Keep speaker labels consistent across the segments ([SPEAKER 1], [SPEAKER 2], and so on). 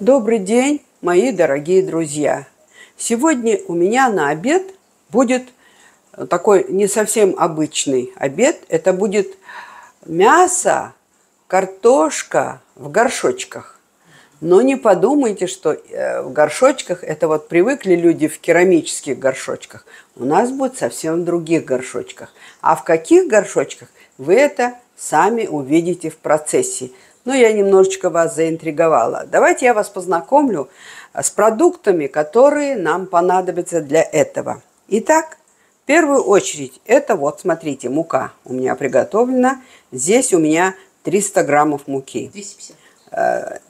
[SPEAKER 1] Добрый день, мои дорогие друзья! Сегодня у меня на обед будет такой не совсем обычный обед. Это будет мясо, картошка в горшочках. Но не подумайте, что э, в горшочках, это вот привыкли люди в керамических горшочках. У нас будет совсем в других горшочках. А в каких горшочках, вы это сами увидите в процессе. Но я немножечко вас заинтриговала. Давайте я вас познакомлю э, с продуктами, которые нам понадобятся для этого. Итак, в первую очередь, это вот, смотрите, мука у меня приготовлена. Здесь у меня 300 граммов муки. 250.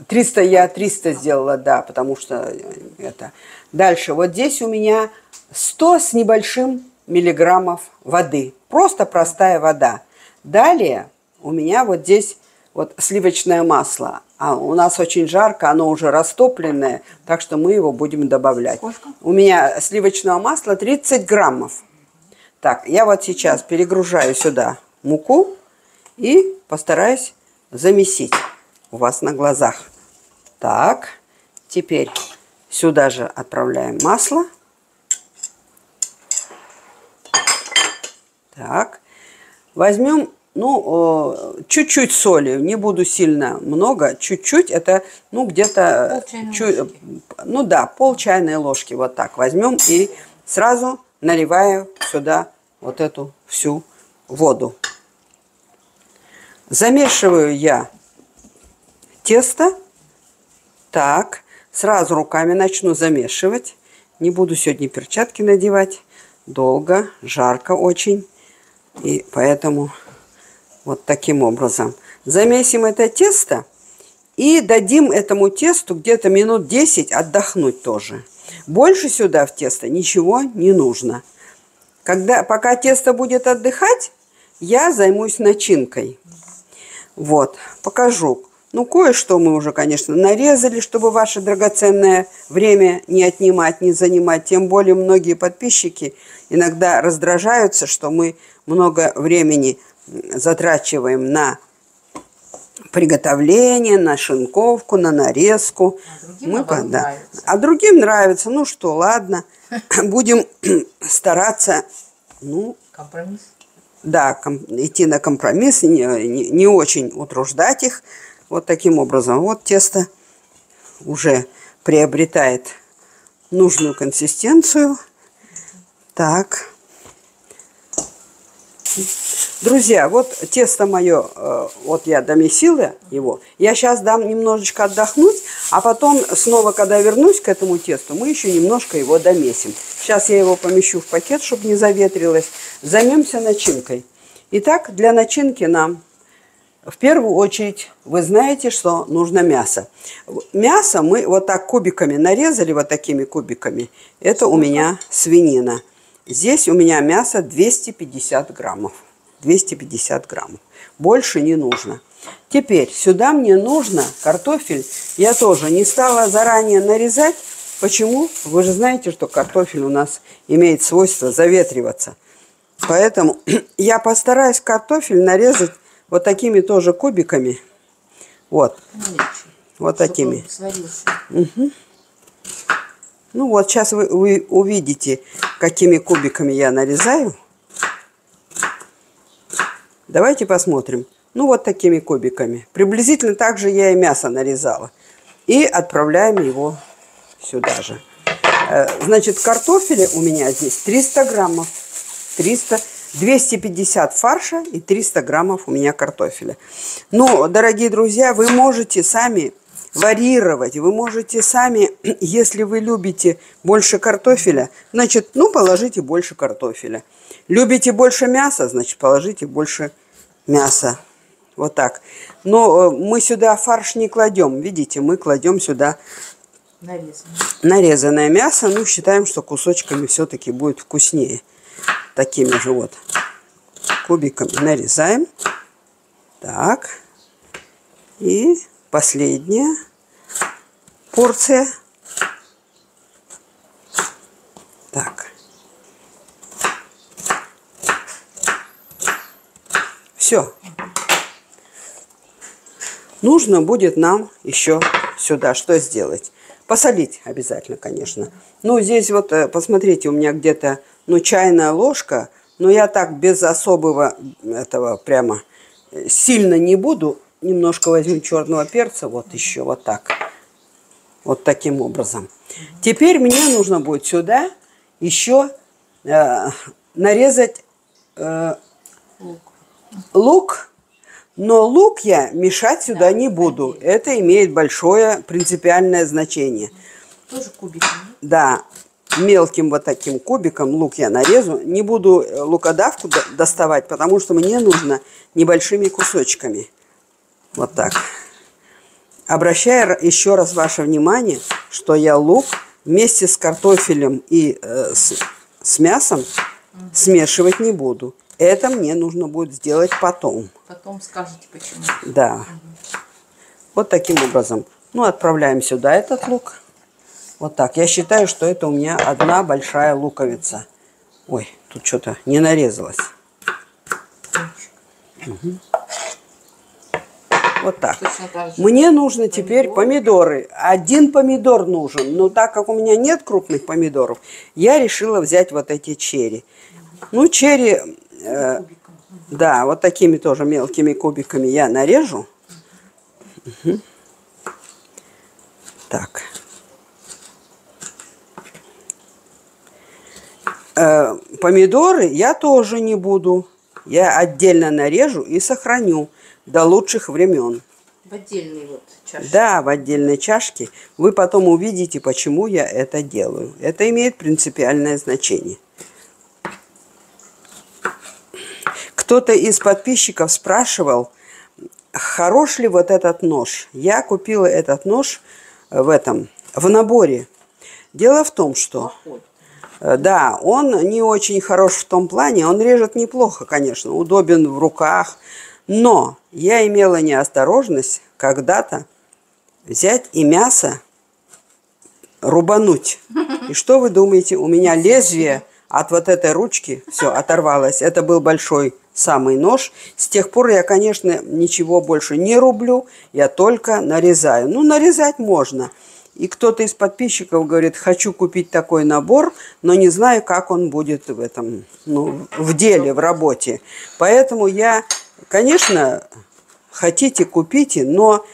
[SPEAKER 1] 300 я 300 сделала, да, потому что это. Дальше, вот здесь у меня 100 с небольшим миллиграммов воды. Просто простая вода. Далее у меня вот здесь вот сливочное масло. А у нас очень жарко, оно уже растопленное, так что мы его будем добавлять. Сколько? У меня сливочного масла 30 граммов. Так, я вот сейчас перегружаю сюда муку и постараюсь замесить у вас на глазах. Так, теперь сюда же отправляем масло. Так, возьмем ну, чуть-чуть соли, не буду сильно много, чуть-чуть, это, ну, где-то, ну да, пол чайной ложки, вот так возьмем и сразу наливаю сюда вот эту всю воду. Замешиваю я тесто, так, сразу руками начну замешивать, не буду сегодня перчатки надевать, долго, жарко очень, и поэтому вот таким образом. Замесим это тесто и дадим этому тесту где-то минут 10 отдохнуть тоже. Больше сюда в тесто ничего не нужно. Когда, пока тесто будет отдыхать, я займусь начинкой. Вот, покажу. Ну, кое-что мы уже, конечно, нарезали, чтобы ваше драгоценное время не отнимать, не занимать. Тем более многие подписчики иногда раздражаются, что мы много времени затрачиваем на приготовление, на шинковку, на нарезку. А другим, Мы, да. нравится. а другим нравится. Ну что, ладно, будем стараться. Ну, компромисс. Да, ком, идти на компромисс, не, не, не очень утруждать их. Вот таким образом. Вот тесто уже приобретает нужную консистенцию. Так. Друзья, вот тесто мое, э, вот я домесила его. Я сейчас дам немножечко отдохнуть, а потом снова, когда вернусь к этому тесту, мы еще немножко его домесим. Сейчас я его помещу в пакет, чтобы не заветрилось. Займемся начинкой. Итак, для начинки нам в первую очередь вы знаете, что нужно мясо. Мясо мы вот так кубиками нарезали, вот такими кубиками. Это у меня свинина. Здесь у меня мясо 250 граммов. 250 граммов. Больше не нужно. Теперь сюда мне нужно картофель. Я тоже не стала заранее нарезать. Почему? Вы же знаете, что картофель у нас имеет свойство заветриваться. Поэтому я постараюсь картофель нарезать вот такими тоже кубиками. Вот. Вот такими. Угу. Ну вот, сейчас вы, вы увидите, какими кубиками я нарезаю. Давайте посмотрим. Ну, вот такими кубиками. Приблизительно так же я и мясо нарезала. И отправляем его сюда же. Э, значит, картофеля у меня здесь 300 граммов. 300, 250 фарша и 300 граммов у меня картофеля. Но, дорогие друзья, вы можете сами варьировать. Вы можете сами, если вы любите больше картофеля, значит, ну, положите больше картофеля. Любите больше мяса, значит, положите больше мяса. Вот так. Но э, мы сюда фарш не кладем. Видите, мы кладем сюда нарезанное, нарезанное мясо. Ну, считаем, что кусочками все-таки будет вкуснее. Такими же вот кубиками нарезаем. Так. И последняя порция. Так. Все. Нужно будет нам еще сюда что сделать? Посолить обязательно, конечно. Ну, здесь вот, э, посмотрите, у меня где-то, ну, чайная ложка, но я так без особого этого прямо э, сильно не буду. Немножко возьму черного перца, вот еще вот так. Вот таким образом. Теперь мне нужно будет сюда еще э, нарезать э, лук. но лук я мешать сюда да, не буду. Это имеет большое принципиальное значение.
[SPEAKER 2] Тоже кубиком?
[SPEAKER 1] Да, мелким вот таким кубиком лук я нарезу. Не буду э, лукодавку доставать, потому что мне нужно небольшими кусочками. Вот так. Обращаю еще раз ваше внимание, что я лук вместе с картофелем и э, с, с мясом смешивать не буду. Это мне нужно будет сделать потом.
[SPEAKER 2] Потом скажете почему.
[SPEAKER 1] Да. Угу. Вот таким образом. Ну, отправляем сюда этот лук. Вот так. Я считаю, что это у меня одна большая луковица. Ой, тут что-то не нарезалось. Угу. Вот так. Мне нужно теперь помидоры. Один помидор нужен. Но так как у меня нет крупных помидоров, я решила взять вот эти черри. Ну, черри, э, да, вот такими тоже мелкими кубиками я нарежу. Угу. Так. Э, помидоры я тоже не буду. Я отдельно нарежу и сохраню до лучших времен.
[SPEAKER 2] В отдельной вот чашке?
[SPEAKER 1] Да, в отдельной чашке. Вы потом увидите, почему я это делаю. Это имеет принципиальное значение. Кто-то из подписчиков спрашивал, хорош ли вот этот нож. Я купила этот нож в этом, в наборе. Дело в том, что... Э, да, он не очень хорош в том плане, он режет неплохо, конечно, удобен в руках, но я имела неосторожность когда-то взять и мясо рубануть. И что вы думаете, у меня лезвие от вот этой ручки все оторвалось. Это был большой самый нож. С тех пор я, конечно, ничего больше не рублю, я только нарезаю. Ну, нарезать можно. И кто-то из подписчиков говорит, хочу купить такой набор, но не знаю, как он будет в этом, ну, в деле, в работе. Поэтому я Конечно, хотите, купите, но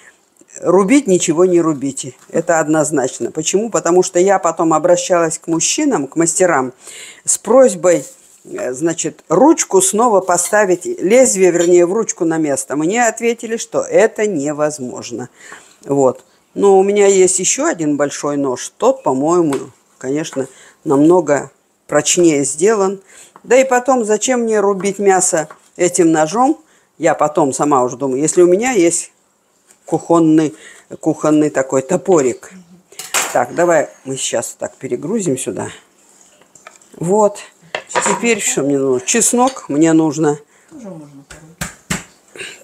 [SPEAKER 1] рубить ничего не рубите. Это однозначно. Почему? Потому что я потом обращалась к мужчинам, к мастерам с просьбой, э, значит, ручку снова поставить, лезвие, вернее, в ручку на место. Мне ответили, что это невозможно. Вот. Но у меня есть еще один большой нож. Тот, по-моему, конечно, намного прочнее сделан. Да и потом, зачем мне рубить мясо этим ножом, я потом сама уже думаю, если у меня есть кухонный, кухонный такой топорик. Так, давай мы сейчас так перегрузим сюда. Вот. Теперь что мне нужно? Чеснок мне нужно.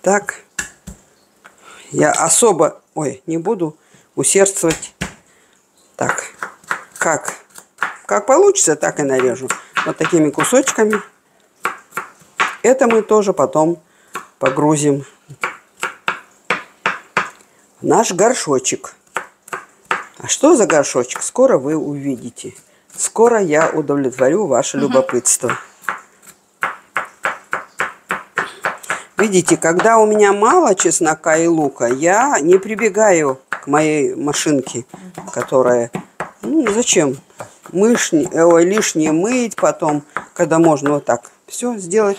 [SPEAKER 1] Так. Я особо, ой, не буду усердствовать. Так, как, как получится, так и нарежу. Вот такими кусочками. Это мы тоже потом погрузим наш горшочек. А что за горшочек, скоро вы увидите. Скоро я удовлетворю ваше любопытство. Видите, когда у меня мало чеснока и лука, я не прибегаю к моей машинке, которая... Ну, зачем? Мышь, ой, лишнее мыть потом, когда можно вот так. Все сделать.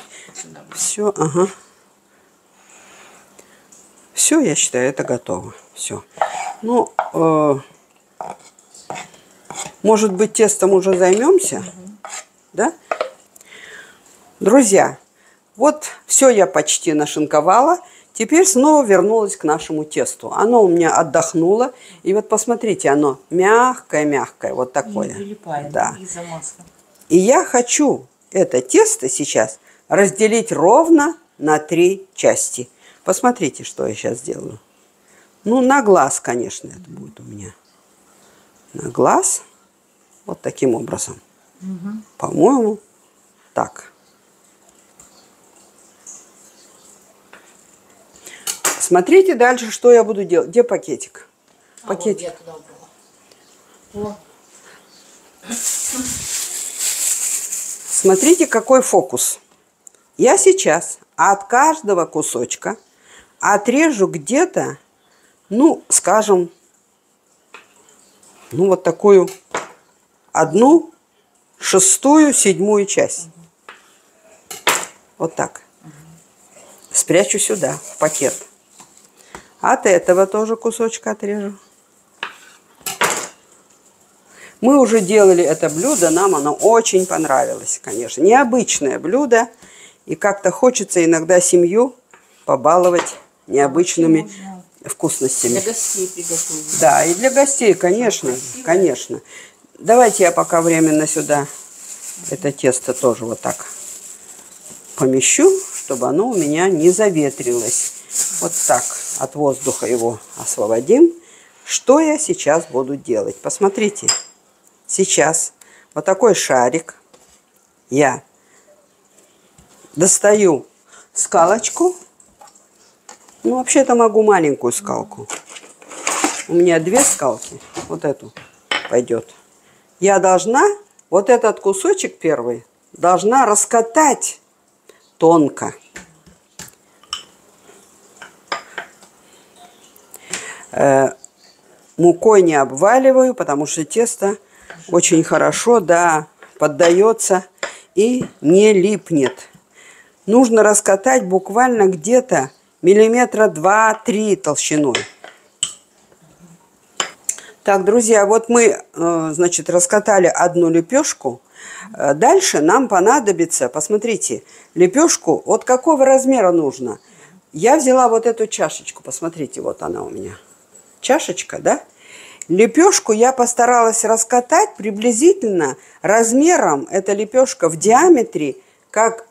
[SPEAKER 1] Все, ага. Все, я считаю, это готово. Все. Ну, э, может быть, тестом уже займемся? Угу. Да? Друзья, вот все я почти нашинковала. Теперь снова вернулась к нашему тесту. Оно у меня отдохнуло. И вот посмотрите, оно мягкое-мягкое, вот такое. Не
[SPEAKER 2] прилипает
[SPEAKER 1] да. из-за масла. И я хочу это тесто сейчас разделить ровно на три части – Посмотрите, что я сейчас делаю. Ну, на глаз, конечно, это будет у меня. На глаз. Вот таким образом. Угу. По-моему, так. Смотрите дальше, что я буду делать. Где пакетик?
[SPEAKER 2] А, вот
[SPEAKER 1] пакетик.
[SPEAKER 2] О,
[SPEAKER 1] Смотрите, какой фокус. Я сейчас от каждого кусочка отрежу где-то, ну, скажем, ну, вот такую одну шестую, седьмую часть. Вот так. Спрячу сюда, в пакет. От этого тоже кусочка отрежу. Мы уже делали это блюдо, нам оно очень понравилось, конечно. Необычное блюдо, и как-то хочется иногда семью побаловать необычными вкусностями.
[SPEAKER 2] Для гостей приготовить.
[SPEAKER 1] Да, и для гостей, конечно,
[SPEAKER 2] Красиво.
[SPEAKER 1] конечно. Давайте я пока временно сюда это тесто тоже вот так помещу, чтобы оно у меня не заветрилось. Вот так от воздуха его освободим. Что я сейчас буду делать? Посмотрите. Сейчас вот такой шарик я достаю скалочку. Ну, вообще-то могу маленькую скалку. У меня две скалки. Вот эту пойдет. Я должна вот этот кусочек первый должна раскатать тонко. Э, мукой не обваливаю, потому что тесто очень хорошо, да, поддается и не липнет. Нужно раскатать буквально где-то миллиметра два-три толщиной. Так, друзья, вот мы, э, значит, раскатали одну лепешку. Э, Дальше нам понадобится, посмотрите, лепешку вот какого размера нужно. Я взяла вот эту чашечку, посмотрите, вот она у меня. Чашечка, да? Лепешку я постаралась раскатать приблизительно размером, эта лепешка в диаметре, как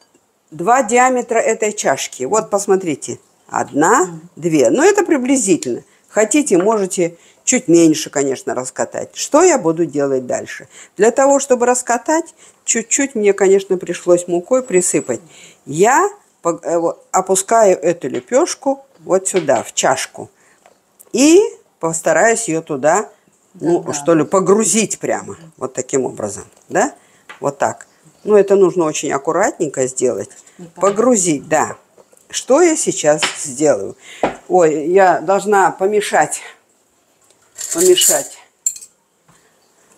[SPEAKER 1] два диаметра этой чашки. Вот, посмотрите, одна, две. Но это приблизительно. Хотите, можете чуть меньше, конечно, раскатать. Что я буду делать дальше? Для того, чтобы раскатать, чуть-чуть мне, конечно, пришлось мукой присыпать. Я э, опускаю эту лепешку вот сюда, в чашку. И постараюсь ее туда, ну,
[SPEAKER 2] Да-да.
[SPEAKER 1] что ли, погрузить прямо. Вот таким образом, да? Вот так. Ну, это нужно очень аккуратненько сделать. Погрузить, да. Что я сейчас сделаю? Ой, я должна помешать. Помешать.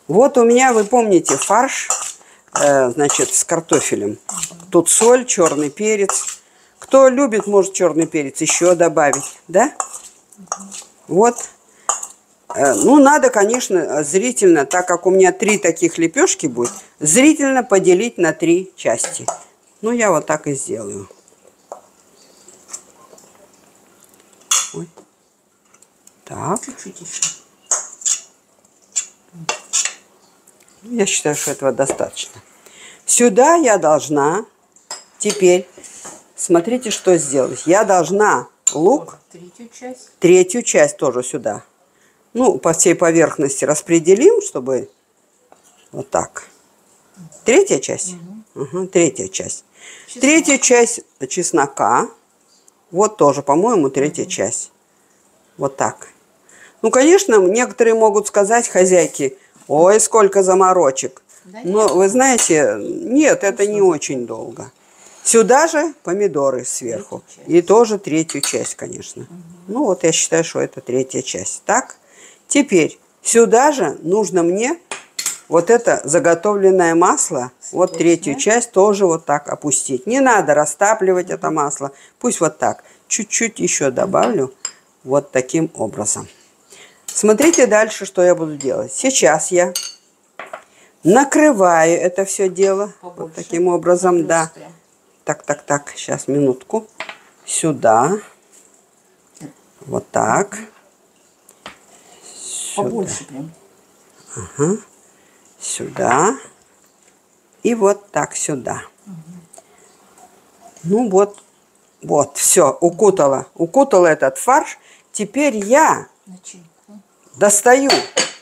[SPEAKER 1] Вот у меня, вы помните, фарш, э, значит, с картофелем. Тут соль, черный перец. Кто любит, может черный перец еще добавить, да? Вот. Э, Ну, надо, конечно, зрительно, так как у меня три таких лепешки будет, зрительно поделить на три части. Ну, я вот так и сделаю. Так,
[SPEAKER 2] Чуть-чуть еще.
[SPEAKER 1] я считаю, что этого достаточно. Сюда я должна теперь, смотрите, что сделать. Я должна лук
[SPEAKER 2] Третью часть.
[SPEAKER 1] третью часть тоже сюда. Ну, по всей поверхности распределим, чтобы вот так. Третья часть? Мгм, третья часть.
[SPEAKER 2] Чеснок.
[SPEAKER 1] Третья часть чеснока. Вот тоже, по-моему, третья часть. Вот так. Ну, конечно, некоторые могут сказать, хозяйки, ой, сколько заморочек.
[SPEAKER 2] Да
[SPEAKER 1] Но вы знаете, нет, это не очень долго. Сюда же помидоры сверху. И тоже третью часть, конечно. Ну, вот я считаю, что это третья часть. Так, теперь сюда же нужно мне вот это заготовленное масло, вот третью часть тоже вот так опустить. Не надо растапливать это масло. Пусть вот так. Чуть-чуть еще добавлю вот таким образом. Смотрите дальше, что я буду делать. Сейчас я накрываю это все дело вот
[SPEAKER 2] Побольше.
[SPEAKER 1] таким образом, да. Так, так, так, сейчас минутку. Сюда. Вот так. Сюда.
[SPEAKER 2] Побольше прям.
[SPEAKER 1] Сюда. И вот так сюда. Ну вот, вот, все, укутала. Укутала этот фарш. Теперь я
[SPEAKER 2] Начинку.
[SPEAKER 1] Достаю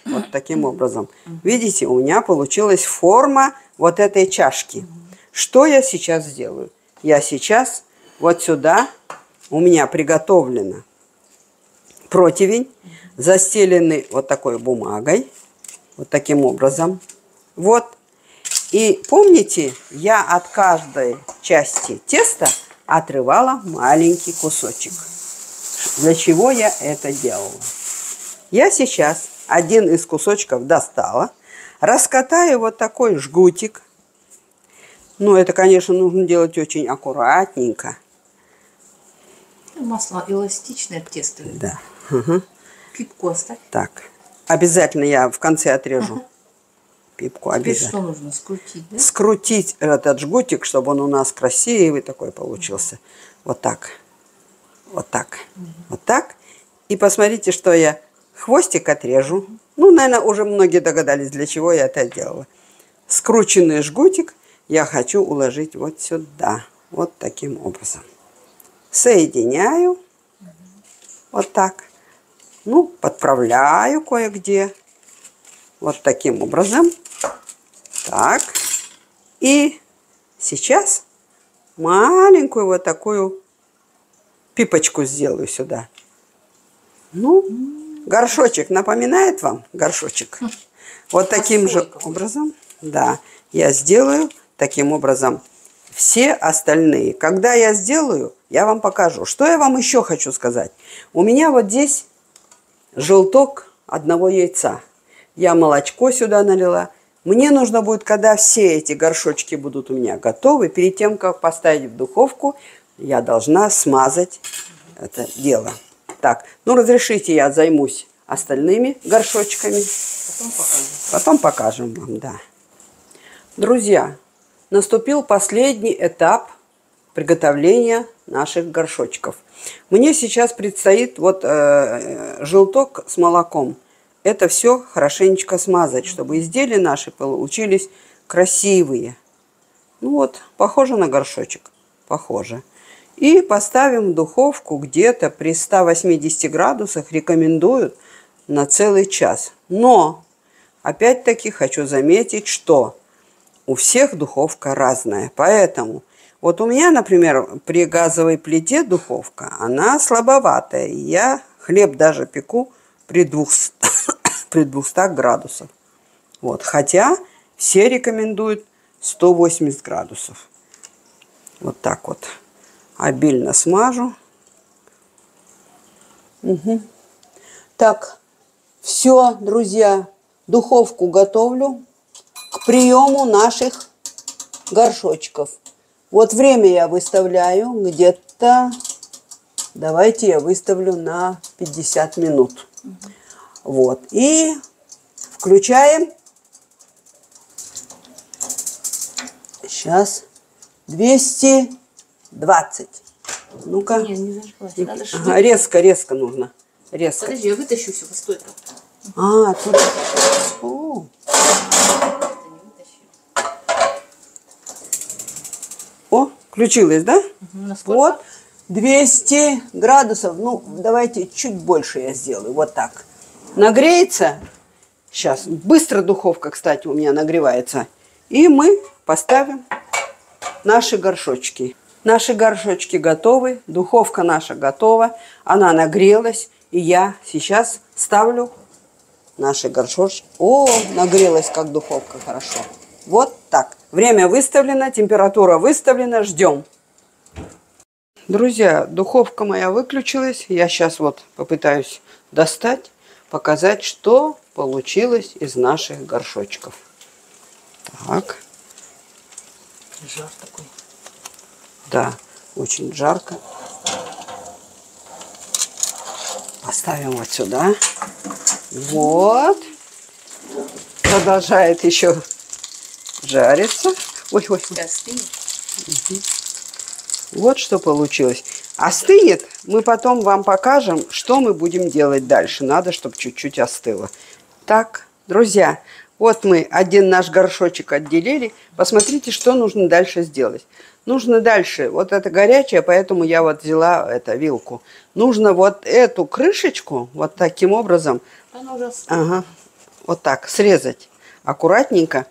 [SPEAKER 1] вот таким образом. Видите, у меня получилась форма вот этой чашки. Что я сейчас сделаю? Я сейчас вот сюда, у меня приготовлено противень, застеленный вот такой бумагой, вот таким образом. Вот. И помните, я от каждой части теста отрывала маленький кусочек. Для чего я это делала? Я сейчас один из кусочков достала, раскатаю вот такой жгутик. Ну, это, конечно, нужно делать очень аккуратненько.
[SPEAKER 2] Масло эластичное тесто.
[SPEAKER 1] Да. Мгм.
[SPEAKER 2] Кипку оставь.
[SPEAKER 1] Так. Обязательно я в конце отрежу. Пипку
[SPEAKER 2] Теперь
[SPEAKER 1] обязательно.
[SPEAKER 2] что нужно? Скрутить, да?
[SPEAKER 1] Скрутить этот жгутик, чтобы он у нас красивый такой получился. Вот так. Вот так. Вот так. И посмотрите, что я хвостик отрежу. Ну, наверное, уже многие догадались, для чего я это делала. Скрученный жгутик я хочу уложить вот сюда. Вот таким образом. Соединяю. Вот так. Ну, подправляю кое-где. Вот таким образом. Так. И сейчас маленькую вот такую пипочку сделаю сюда. Ну, горшочек напоминает вам горшочек? Вот таким же образом, да, я сделаю таким образом все остальные. Когда я сделаю, я вам покажу. Что я вам еще хочу сказать? У меня вот здесь желток одного яйца. Я молочко сюда налила. Мне нужно будет, когда все эти горшочки будут у меня готовы, перед тем, как поставить в духовку, я должна смазать это дело. Так, ну разрешите, я займусь остальными горшочками.
[SPEAKER 2] Потом покажем.
[SPEAKER 1] Потом покажем вам, да. Друзья, наступил последний этап приготовления наших горшочков. Мне сейчас предстоит вот э, э, желток с молоком. Это все хорошенечко смазать, чтобы изделия наши получились красивые. Ну вот, похоже на горшочек. Похоже. И поставим в духовку где-то при 180 градусах, рекомендуют, на целый час. Но, опять-таки, хочу заметить, что у всех духовка разная. Поэтому вот у меня, например, при газовой плите духовка, она слабоватая. И я хлеб даже пеку при 200, при 200 градусах. Вот. Хотя все рекомендуют 180 градусов. Вот так вот. Обильно смажу. Мгм. Так, все, друзья, духовку готовлю к приему наших горшочков. Вот время я выставляю где-то, давайте я выставлю на 50 минут. Вот, и включаем. Сейчас 220. Ну-ка.
[SPEAKER 2] Не, не зажглась. Надо ж
[SPEAKER 1] Ага, резко, резко нужно. Резко.
[SPEAKER 2] Подожди, я вытащу все, постой. -ка.
[SPEAKER 1] А, тут... О, о, включилось, да?
[SPEAKER 2] Насколько?
[SPEAKER 1] Вот, 200 градусов. Ну, давайте чуть больше я сделаю. Вот так. Нагреется. Сейчас. Быстро духовка, кстати, у меня нагревается. И мы поставим наши горшочки. Наши горшочки готовы. Духовка наша готова. Она нагрелась. И я сейчас ставлю наши горшочки. О, нагрелась как духовка хорошо. Вот так. Время выставлено, температура выставлена. Ждем. Друзья, духовка моя выключилась. Я сейчас вот попытаюсь достать, показать, что получилось из наших горшочков. Так,
[SPEAKER 2] Жар такой.
[SPEAKER 1] Да, очень жарко. Поставим вот сюда. Вот. Продолжает еще жариться. Ой, ой, ой.
[SPEAKER 2] Остынет.
[SPEAKER 1] Вот что получилось. Остынет, мы потом вам покажем, что мы будем делать дальше. Надо, чтобы чуть-чуть остыло. Так, друзья, вот мы один наш горшочек отделили. Посмотрите, что нужно дальше сделать. Нужно дальше, вот это горячее, поэтому я вот взяла это вилку. Нужно вот эту крышечку вот таким образом, ага, вот так срезать аккуратненько.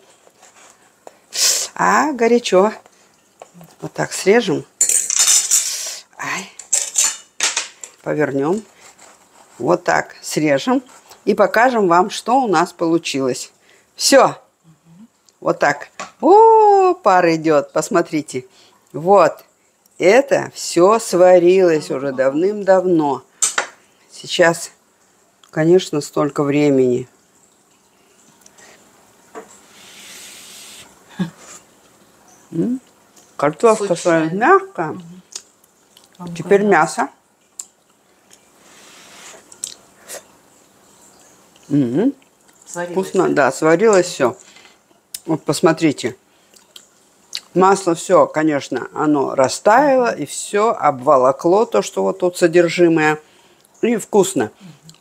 [SPEAKER 1] А, горячо. Вот так срежем. Ай. Повернем. Вот так срежем и покажем вам, что у нас получилось. Все. Вот так. О, пар идет, посмотрите. Вот. Это все сварилось уже давным-давно. Сейчас, конечно, столько времени. М? Картошка
[SPEAKER 2] Сочная.
[SPEAKER 1] мягкая. Теперь мясо. М,
[SPEAKER 2] Сварилась.
[SPEAKER 1] Вкусно, да, сварилось все. Вот посмотрите. Масло все, конечно, оно растаяло и все обволокло то, что вот тут содержимое. И вкусно.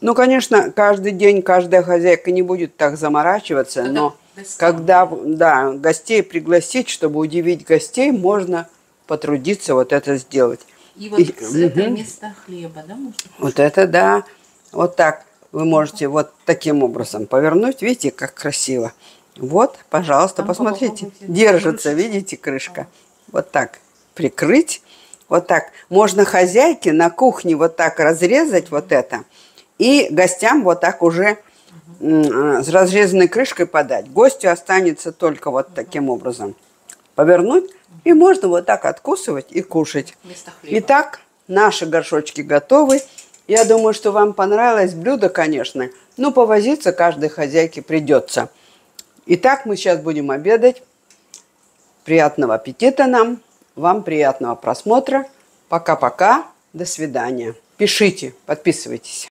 [SPEAKER 1] Ну, конечно, каждый день каждая хозяйка не будет так заморачиваться, но когда да, гостей пригласить, чтобы удивить гостей, можно потрудиться вот это сделать.
[SPEAKER 2] И вот
[SPEAKER 1] И-
[SPEAKER 2] с этого
[SPEAKER 1] мгм.
[SPEAKER 2] вместо хлеба, да, можно?
[SPEAKER 1] Вот это да. Вот так вы можете вот таким образом повернуть. Видите, как красиво. Вот, пожалуйста,
[SPEAKER 2] Там
[SPEAKER 1] посмотрите. Держится, видите, крышка. Вот так прикрыть. Вот так. Можно хозяйке на кухне вот так разрезать вот это. И гостям вот так уже э, с разрезанной крышкой подать. Гостю останется только вот таким образом. Повернуть. И можно вот так откусывать и кушать. Итак, наши горшочки готовы. Я думаю, что вам понравилось блюдо, конечно. Но повозиться каждой хозяйке придется. Итак, мы сейчас будем обедать. Приятного аппетита нам. Вам приятного просмотра. Пока-пока. До свидания. Пишите, подписывайтесь.